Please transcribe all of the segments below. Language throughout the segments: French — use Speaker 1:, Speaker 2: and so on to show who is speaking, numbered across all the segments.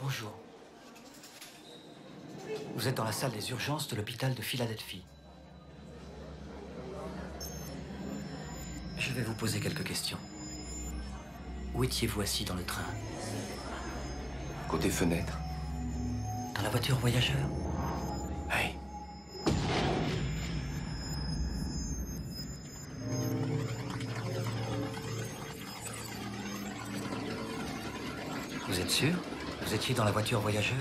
Speaker 1: Bonjour. Vous êtes dans la salle des urgences de l'hôpital de Philadelphie. Je vais vous poser quelques questions. Où étiez-vous assis dans le train
Speaker 2: Côté fenêtre.
Speaker 1: Dans la voiture voyageur
Speaker 2: Oui.
Speaker 1: Vous êtes sûr? Vous étiez dans la voiture voyageur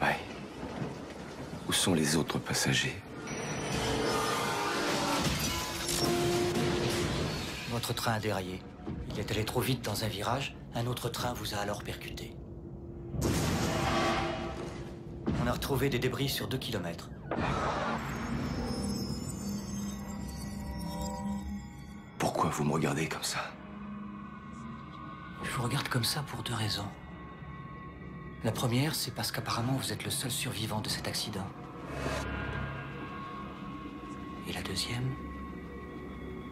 Speaker 2: Ouais. Où sont les autres passagers
Speaker 1: Votre train a déraillé. Il est allé trop vite dans un virage. Un autre train vous a alors percuté. On a retrouvé des débris sur deux kilomètres.
Speaker 2: Pourquoi vous me regardez comme ça
Speaker 1: Je vous regarde comme ça pour deux raisons. La première, c'est parce qu'apparemment vous êtes le seul survivant de cet accident. Et la deuxième,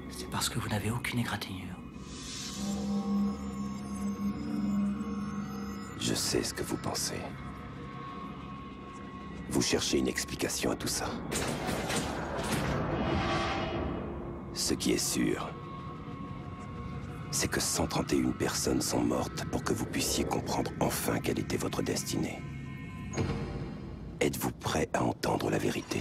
Speaker 1: c'est parce que vous n'avez aucune égratignure.
Speaker 3: Je sais ce que vous pensez. Vous cherchez une explication à tout ça. Ce qui est sûr, c'est que 131 personnes sont mortes pour que vous puissiez comprendre enfin quelle était votre destinée. Êtes-vous prêt à entendre la vérité?